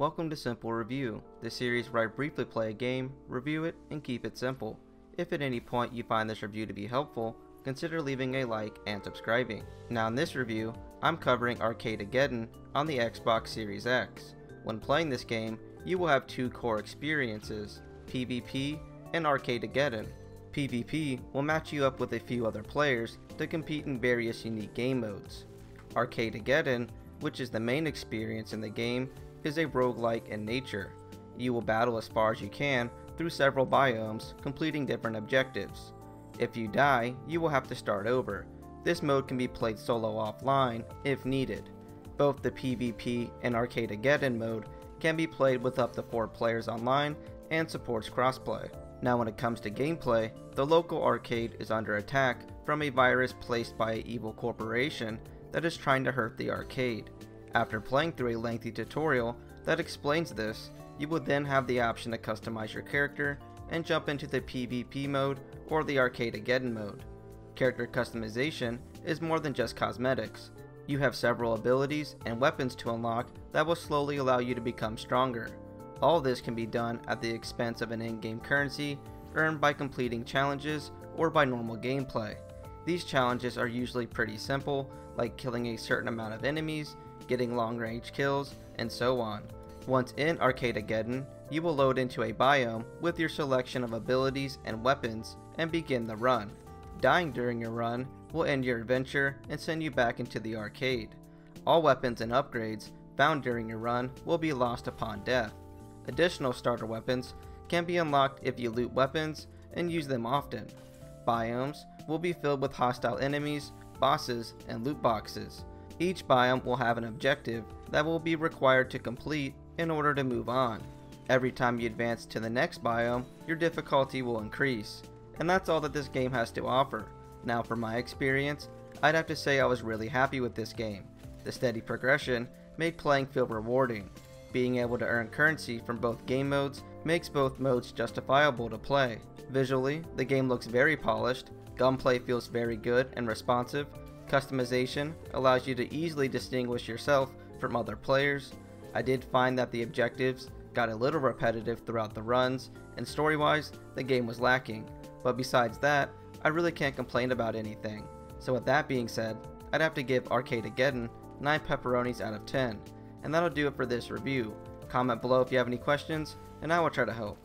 Welcome to Simple Review, the series where I briefly play a game, review it, and keep it simple. If at any point you find this review to be helpful, consider leaving a like and subscribing. Now in this review, I'm covering Arcadegeddon on the Xbox Series X. When playing this game, you will have two core experiences, PvP and Arcadegeddon. PvP will match you up with a few other players to compete in various unique game modes. Arcadegeddon, which is the main experience in the game, is a roguelike in nature. You will battle as far as you can through several biomes, completing different objectives. If you die, you will have to start over. This mode can be played solo offline if needed. Both the PvP and Arcade Arcadegeddon mode can be played with up to 4 players online and supports crossplay. Now when it comes to gameplay, the local arcade is under attack from a virus placed by an evil corporation that is trying to hurt the arcade. After playing through a lengthy tutorial that explains this, you will then have the option to customize your character and jump into the PvP mode or the Arcadegeddon mode. Character customization is more than just cosmetics. You have several abilities and weapons to unlock that will slowly allow you to become stronger. All this can be done at the expense of an in-game currency earned by completing challenges or by normal gameplay. These challenges are usually pretty simple, like killing a certain amount of enemies, getting long range kills, and so on. Once in Arcadegeddon, you will load into a biome with your selection of abilities and weapons and begin the run. Dying during your run will end your adventure and send you back into the arcade. All weapons and upgrades found during your run will be lost upon death. Additional starter weapons can be unlocked if you loot weapons and use them often. Biomes will be filled with hostile enemies, bosses, and loot boxes. Each biome will have an objective that will be required to complete in order to move on. Every time you advance to the next biome, your difficulty will increase. And that's all that this game has to offer. Now for my experience, I'd have to say I was really happy with this game. The steady progression made playing feel rewarding. Being able to earn currency from both game modes makes both modes justifiable to play. Visually, the game looks very polished, gunplay feels very good and responsive, customization allows you to easily distinguish yourself from other players. I did find that the objectives got a little repetitive throughout the runs, and story-wise, the game was lacking. But besides that, I really can't complain about anything. So with that being said, I'd have to give Arcadegeddon 9 pepperonis out of 10. And that'll do it for this review. Comment below if you have any questions, and I will try to help.